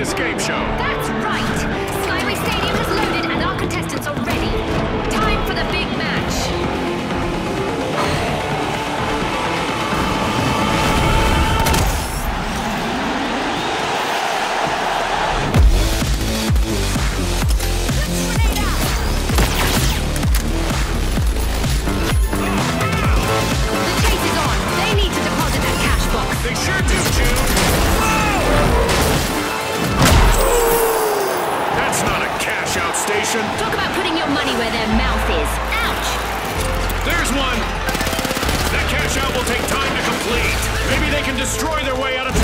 escape show. That's right. Station. Talk about putting your money where their mouth is. Ouch! There's one. That cash out will take time to complete. Maybe they can destroy their way out of